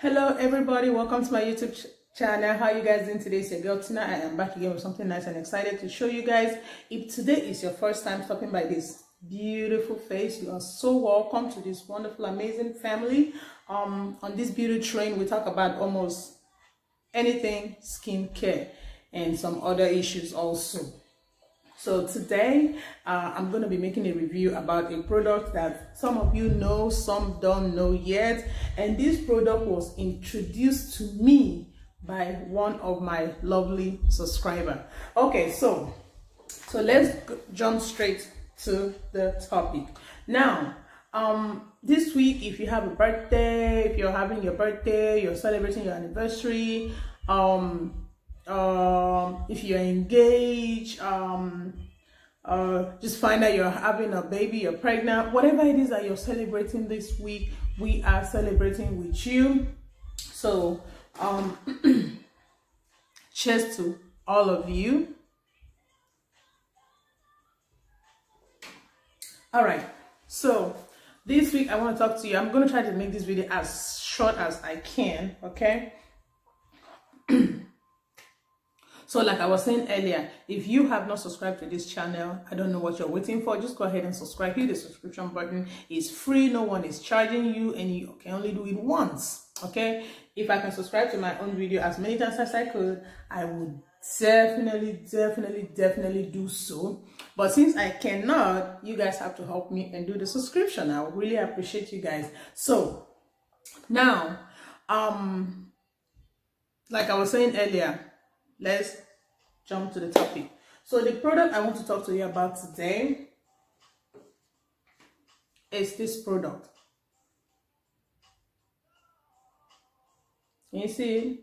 hello everybody. Welcome to my youtube ch channel. How you guys doing today? It's your girl tina i am back again with something nice and excited to show you guys. If today is your first time stopping by this beautiful face you are so welcome to this wonderful amazing family. Um on this beauty train we talk about almost anything skincare and some other issues also so today uh, I'm going to be making a review about a product that some of you know, some don't know yet. And this product was introduced to me by one of my lovely subscriber. Okay, so so let's jump straight to the topic. Now, um this week if you have a birthday, if you're having your birthday, you're celebrating your anniversary, um um, if you're engaged, um, uh, just find out you're having a baby, you're pregnant, whatever it is that you're celebrating this week, we are celebrating with you. So, um, cheers to all of you. All right, so this week I want to talk to you. I'm going to try to make this video as short as I can, okay? So like I was saying earlier, if you have not subscribed to this channel, I don't know what you're waiting for. Just go ahead and subscribe. Hit the subscription button. It's free. No one is charging you and you can only do it once. Okay. If I can subscribe to my own video as many times as I could, I would definitely, definitely, definitely do so. But since I cannot, you guys have to help me and do the subscription. I would really appreciate you guys. So now, um, like I was saying earlier, let's jump to the topic. So the product I want to talk to you about today is this product. Can you see?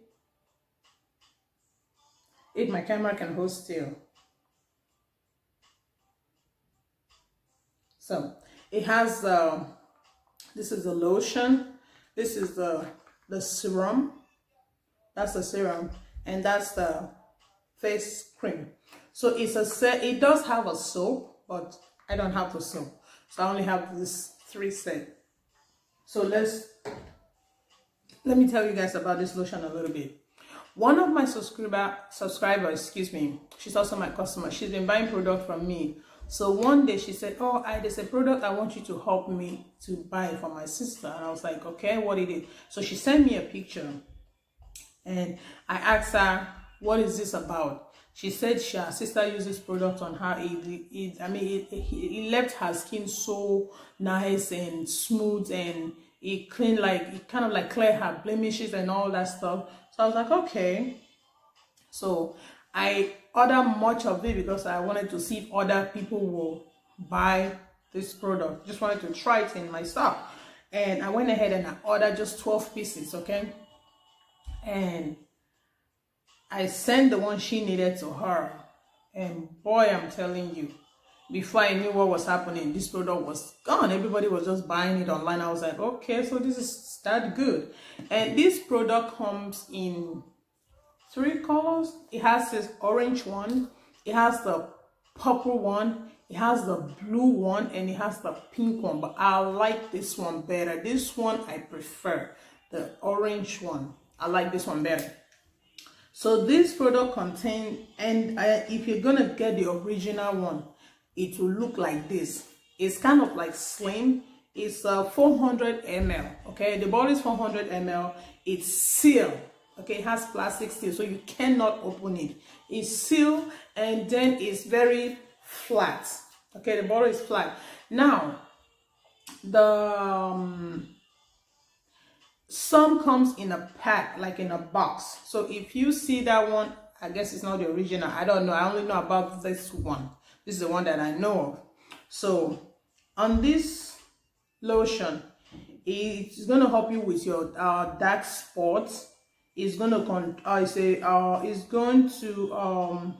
If my camera can hold still. So it has uh, this is the lotion, this is the the serum, that's the serum and that's the face cream. So it's a set it does have a soap but i don't have the soap. So i only have this three set. So let's let me tell you guys about this lotion a little bit. One of my subscriber subscribers excuse me she's also my customer. She's been buying product from me. So one day she said oh i there's a product i want you to help me to buy for my sister. And i was like okay what it? Is so she sent me a picture and I asked her, what is this about? She said she, her sister uses product on her. It, it, I mean, it, it left her skin so nice and smooth and it cleaned like, it kind of like clear her blemishes and all that stuff. So I was like, okay. So I ordered much of it because I wanted to see if other people will buy this product. Just wanted to try it in myself. And I went ahead and I ordered just 12 pieces, okay? And I sent the one she needed to her. And boy, I'm telling you, before I knew what was happening, this product was gone. Everybody was just buying it online. I was like, okay, so this is that good. And this product comes in three colors. It has this orange one, it has the purple one, it has the blue one, and it has the pink one. But I like this one better. This one I prefer, the orange one. I like this one better. So this product contain, and I, if you're gonna get the original one, it will look like this. It's kind of like slim. It's uh, 400 ml. Okay, the bottle is 400 ml. It's sealed. Okay, it has plastic seal, so you cannot open it. It's sealed, and then it's very flat. Okay, the bottle is flat. Now, the um, some comes in a pack like in a box. So if you see that one i guess it's not the original. I don't know. I only know about this one. This is the one that i know of. So on this lotion it's going to help you with your uh, dark spots. It's going to con i say uh it's going to um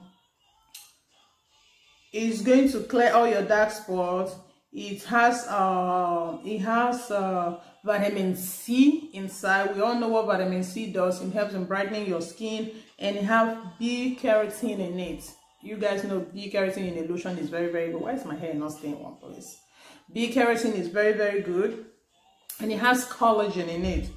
it's going to clear all your dark spots it has uh it has uh vitamin C inside. We all know what vitamin C does. It helps in brightening your skin and it have B carotene in it. You guys know B carotene in a lotion is very, very good. Why is my hair not staying in one place? B carotene is very, very good and it has collagen in it.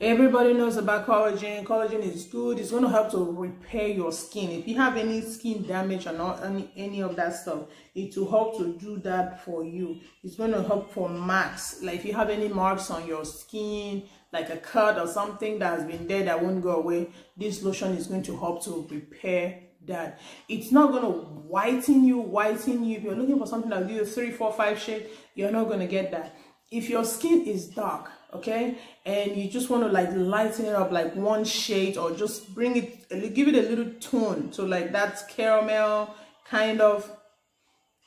Everybody knows about collagen. Collagen is good. It's going to help to repair your skin. If you have any skin damage or not any any of that stuff it will help to do that for you. It's going to help for marks. Like if you have any marks on your skin like a cut or something that has been there that won't go away this lotion is going to help to repair that. It's not going to whiten you whiten you. If you're looking for something that will give you three four five shade you're not going to get that. If your skin is dark okay? And you just want to like lighten it up like one shade or just bring it give it a little tone. So like that caramel kind of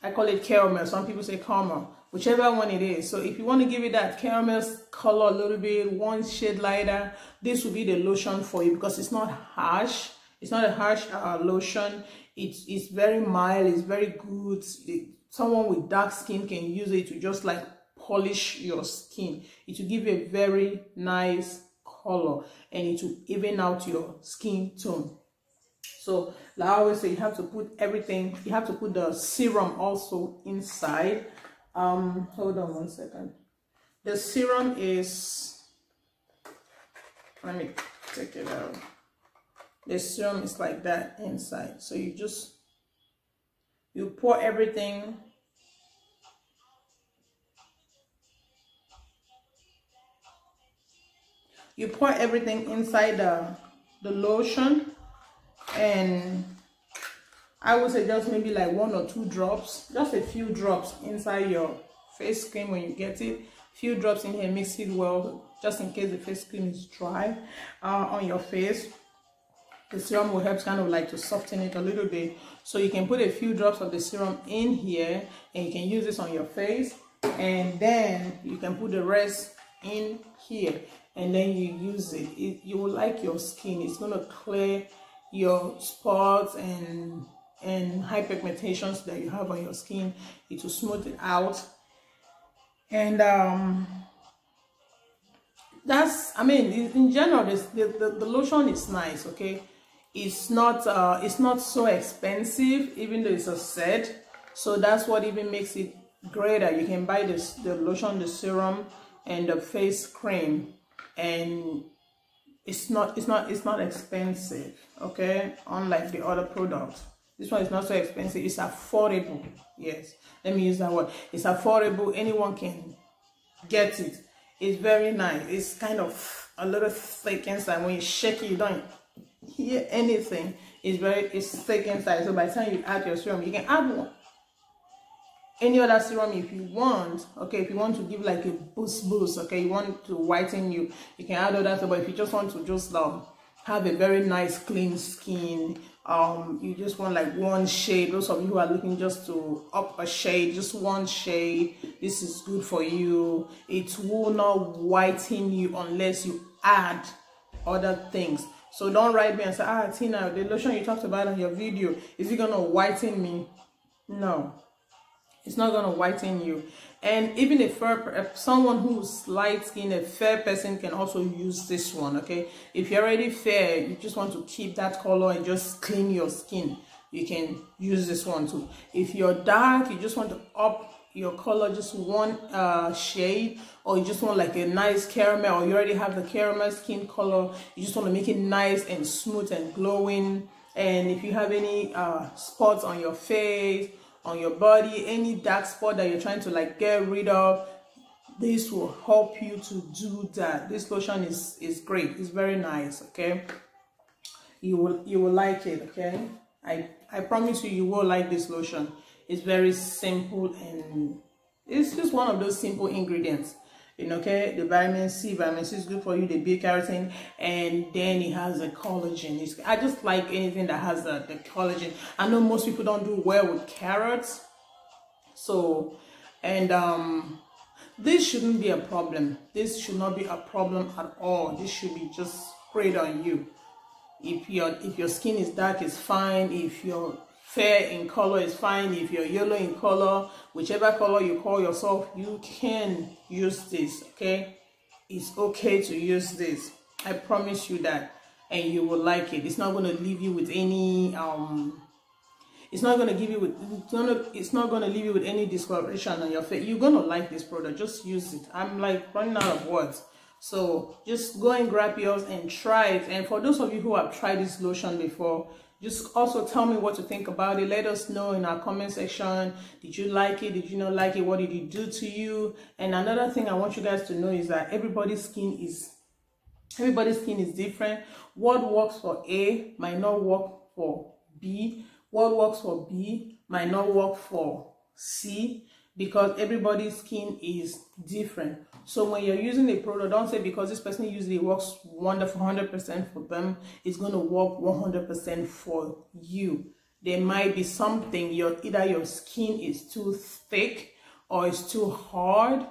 i call it caramel. Some people say caramel whichever one it is. So if you want to give it that caramel color a little bit one shade lighter this will be the lotion for you because it's not harsh. It's not a harsh uh, lotion. It's it's very mild. It's very good. It, someone with dark skin can use it to just like polish your skin. It will give you a very nice color and it will even out your skin tone. So like i always say you have to put everything you have to put the serum also inside. Um hold on one second. The serum is let me take it out. The serum is like that inside. So you just you pour everything you pour everything inside the, the lotion and I would say just maybe like one or two drops, just a few drops inside your face cream when you get it. Few drops in here, mix it well, just in case the face cream is dry uh, on your face. The serum will help kind of like to soften it a little bit. So you can put a few drops of the serum in here and you can use this on your face. And then you can put the rest in here and then you use it, it you will like your skin. It's going to clear your spots and and hyperpigmentations that you have on your skin. It will smooth it out. And um that's i mean in general this the, the, the lotion is nice okay? It's not uh it's not so expensive even though it's a set. So that's what even makes it greater. You can buy this the lotion the serum and the face cream and it's not it's not it's not expensive okay? Unlike the other products. This one is not so expensive. It's affordable. Yes. Let me use that word. It's affordable. Anyone can get it. It's very nice. It's kind of a little thick inside. When you shake it you don't hear anything. It's very it's thick inside. So by the time you add your serum you can add one any other serum if you want okay if you want to give like a boost boost okay you want to whiten you you can add other stuff but if you just want to just um have a very nice clean skin um you just want like one shade those of you who are looking just to up a shade just one shade this is good for you. It will not whiten you unless you add other things. So don't write me and say ah tina the lotion you talked about on your video is it gonna whiten me? No it's not going to whiten you. And even a fair someone who's light skin a fair person can also use this one okay? If you're already fair you just want to keep that color and just clean your skin you can use this one too. If you're dark you just want to up your color just one uh shade or you just want like a nice caramel or you already have the caramel skin color you just want to make it nice and smooth and glowing. And if you have any uh spots on your face on your body any dark spot that you're trying to like get rid of this will help you to do that. This lotion is is great. It's very nice okay? You will you will like it okay? I i promise you you will like this lotion. It's very simple and it's just one of those simple ingredients you know, okay, the vitamin C, vitamin C is good for you, the B carotene, and then it has a collagen. It's, I just like anything that has the, collagen. I know most people don't do well with carrots, so, and um, this shouldn't be a problem. This should not be a problem at all. This should be just great on you. If your if your skin is dark, it's fine. If your fair in color is fine. If you're yellow in color whichever color you call yourself you can use this okay? It's okay to use this. I promise you that. And you will like it. It's not going to leave you with any um it's not going to give you with it's, gonna, it's not going to leave you with any discoloration on your face. You're going to like this product. Just use it. I'm like running out of words. So just go and grab yours and try it. And for those of you who have tried this lotion before just also tell me what to think about it. Let us know in our comment section. Did you like it? Did you not like it? What did it do to you? And another thing i want you guys to know is that everybody's skin is everybody's skin is different. What works for a might not work for b. What works for b might not work for c because everybody's skin is different so when you're using a product, don't say because this person usually works wonderful 100% for them, it's going to work 100% for you. There might be something, your either your skin is too thick or it's too hard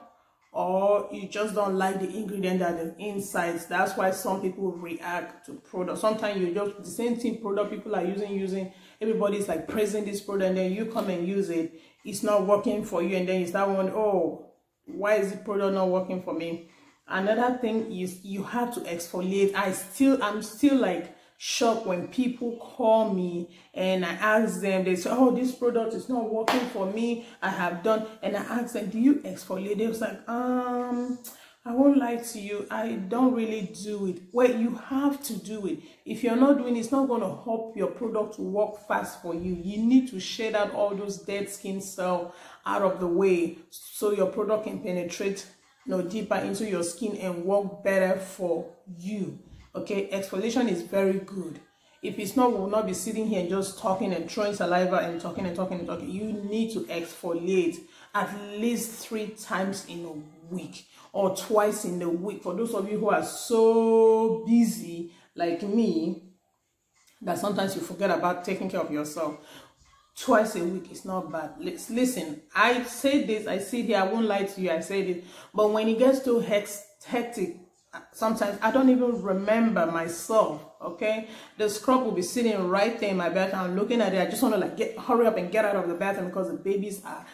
or you just don't like the ingredient that the insides. That's why some people react to product. Sometimes you just the same thing product people are using, using. Everybody's like praising this product, and then you come and use it. It's not working for you, and then you start wondering, oh, why is the product not working for me? Another thing is you have to exfoliate. I still i'm still like shocked when people call me and i ask them they say oh this product is not working for me. I have done and i ask them do you exfoliate? They was like um I won't lie to you, I don't really do it. Well, you have to do it. If you're not doing it, it's not going to help your product to work fast for you. You need to shed out all those dead skin cells out of the way so your product can penetrate you know, deeper into your skin and work better for you. Okay, exfoliation is very good. If it's not, we'll not be sitting here and just talking and throwing saliva and talking and talking and talking. You need to exfoliate at least three times in a week or twice in the week. For those of you who are so busy like me, that sometimes you forget about taking care of yourself. Twice a week is not bad. Let's Listen, I say this, I sit here, I won't lie to you, I say this. But when it gets too hectic, sometimes I don't even remember myself, okay? The scrub will be sitting right there in my bathroom. Looking at it. I just want to like get hurry up and get out of the bathroom because the babies are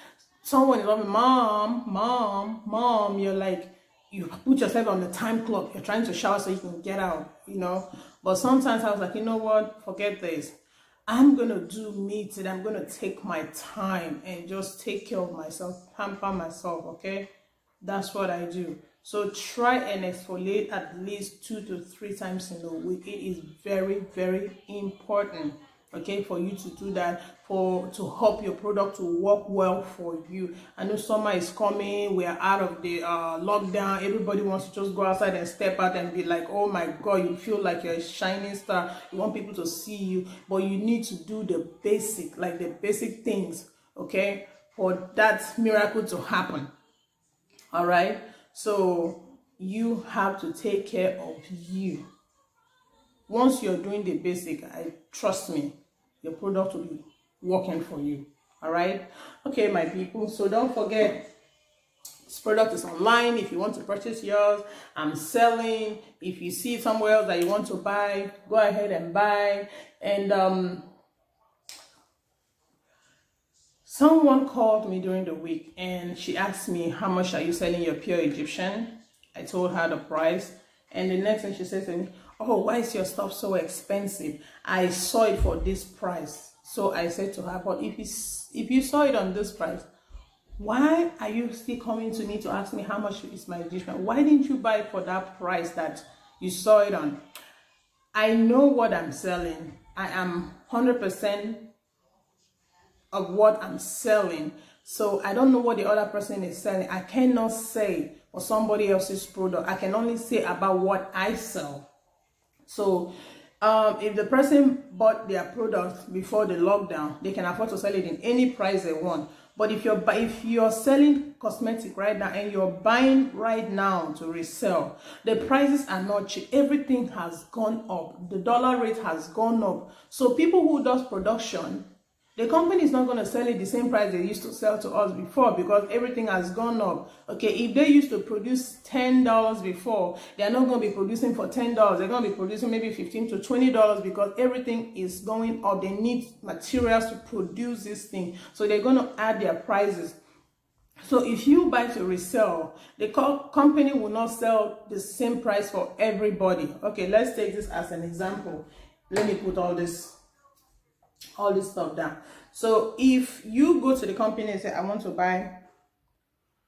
someone is loving mom, mom, mom, you're like, you put yourself on the time clock. You're trying to shower so you can get out, you know. But sometimes I was like, you know what? Forget this. I'm going to do me today. I'm going to take my time and just take care of myself, pamper myself, okay? That's what I do. So try and exfoliate at least two to three times in a week. It is very, very important okay for you to do that for to help your product to work well for you. I know summer is coming we are out of the uh lockdown everybody wants to just go outside and step out and be like oh my god you feel like you're a shining star. You want people to see you. But you need to do the basic like the basic things okay for that miracle to happen. All right? So you have to take care of you. Once you're doing the basic i trust me your product will be working for you. All right? Okay my people. So don't forget this product is online. If you want to purchase yours i'm selling. If you see somewhere else that you want to buy go ahead and buy. And um someone called me during the week and she asked me how much are you selling your pure egyptian? I told her the price. And the next thing she says to me oh why is your stuff so expensive? I saw it for this price. So i said to her but if you if you saw it on this price why are you still coming to me to ask me how much is my dish why didn't you buy for that price that you saw it on? I know what i'm selling. I am 100 percent of what i'm selling. So i don't know what the other person is selling. I cannot say for somebody else's product. I can only say about what i sell so um, if the person bought their product before the lockdown, they can afford to sell it in any price they want. But if you're if you're selling cosmetic right now and you're buying right now to resell, the prices are not cheap. Everything has gone up. The dollar rate has gone up. So people who does production the company is not going to sell it the same price they used to sell to us before because everything has gone up. Okay, if they used to produce $10 before, they're not going to be producing for $10. They're going to be producing maybe 15 to $20 because everything is going up. They need materials to produce this thing. So they're going to add their prices. So if you buy to resell, the co company will not sell the same price for everybody. Okay, let's take this as an example. Let me put all this all this stuff down. So if you go to the company and say i want to buy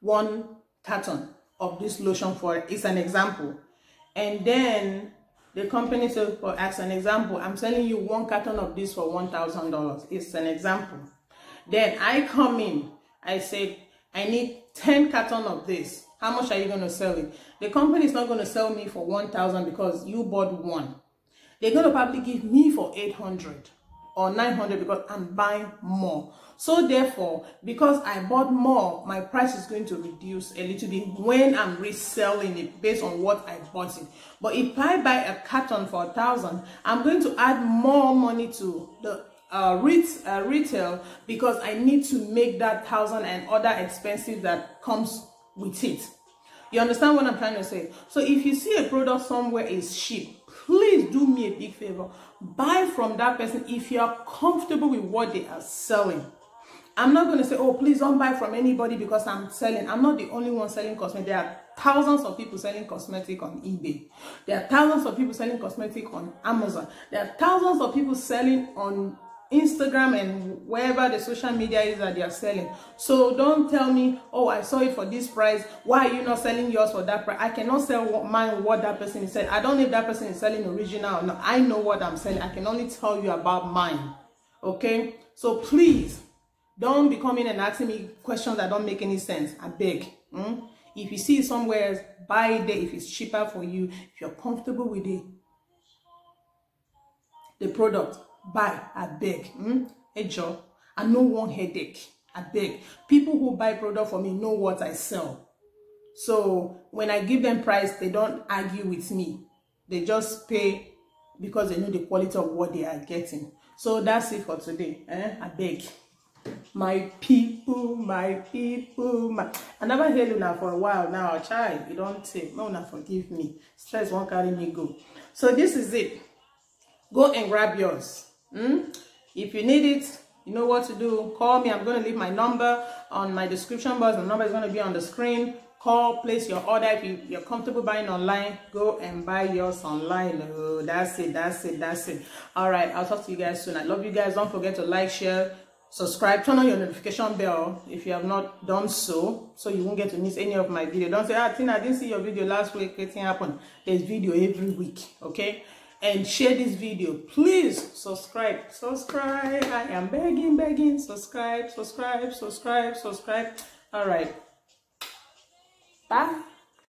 one carton of this lotion for it's an example. And then the company says for as an example i'm selling you one carton of this for one thousand dollars. It's an example. Then i come in i say i need 10 carton of this. How much are you going to sell it? The company is not going to sell me for 1000 because you bought one. They're going to probably give me for 800 or 900 because i'm buying more so therefore, because I bought more, my price is going to reduce a little bit when I'm reselling it based on what I bought it. But if I buy a carton for a thousand, I'm going to add more money to the uh, ret uh, retail because I need to make that thousand and other expenses that comes with it. You understand what I'm trying to say? So if you see a product somewhere is cheap, please do me a big favor. Buy from that person if you are comfortable with what they are selling. I'm not going to say, oh, please don't buy from anybody because I'm selling. I'm not the only one selling cosmetic. There are thousands of people selling cosmetic on eBay. There are thousands of people selling cosmetic on Amazon. There are thousands of people selling on Instagram and wherever the social media is that they are selling. So don't tell me, oh, I saw it for this price. Why are you not selling yours for that price? I cannot sell mine what that person is selling. I don't know if that person is selling original or not. I know what I'm selling. I can only tell you about mine. Okay? So please don't be coming and asking me questions that don't make any sense. I beg. Mm? If you see it somewhere, buy it there if it's cheaper for you. If you're comfortable with it, the product, buy. I beg. Mm? Hey, Joe, I know one headache. I beg. People who buy product for me know what I sell. So when I give them price, they don't argue with me. They just pay because they know the quality of what they are getting. So that's it for today. Eh? I beg. my people my people my i never hear una for a while now child you don't say no una forgive me stress won't carry me go so this is it go and grab yours hmm? if you need it you know what to do. Call me. I'm going to leave my number on my description box. The number is going to be on the screen. Call place your order. If you, you're comfortable buying online go and buy yours online. Oh that's it that's it that's it. All right i'll talk to you guys soon. I love you guys. Don't forget to like share subscribe turn on your notification bell if you have not done so so you won't get to miss any of my video. Don't say ah tina i didn't see your video last week. Anything happened there's video every week okay and share this video. Please subscribe. Subscribe. I am begging begging. Subscribe subscribe subscribe subscribe. All right. Bye